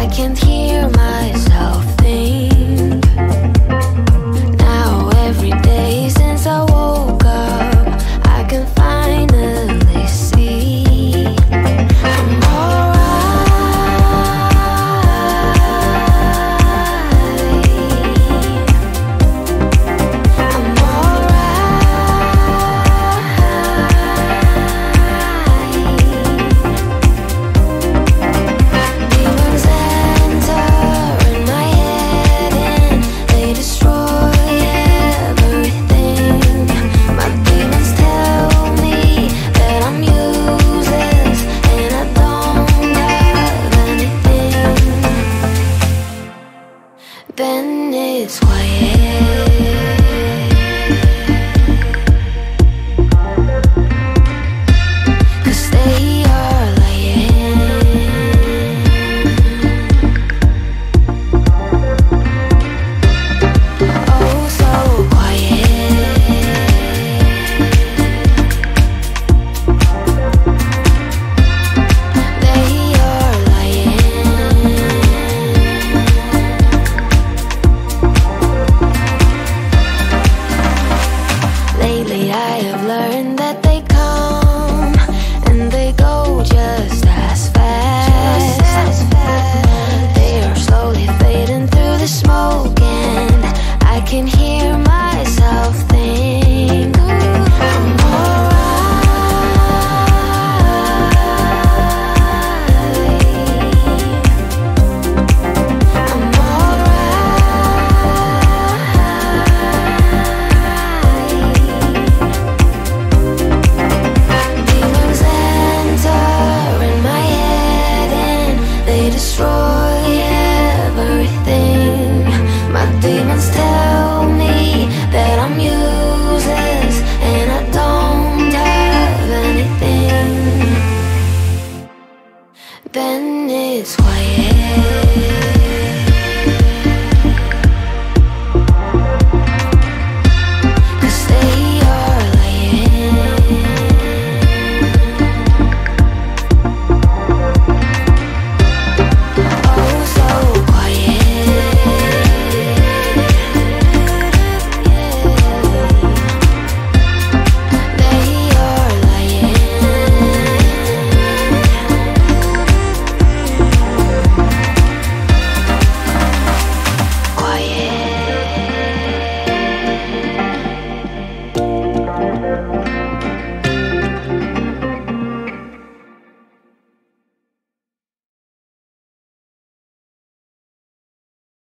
I can't hear myself. stay They destroy everything. My demons tell me that I'm useless And I don't have anything. Then it's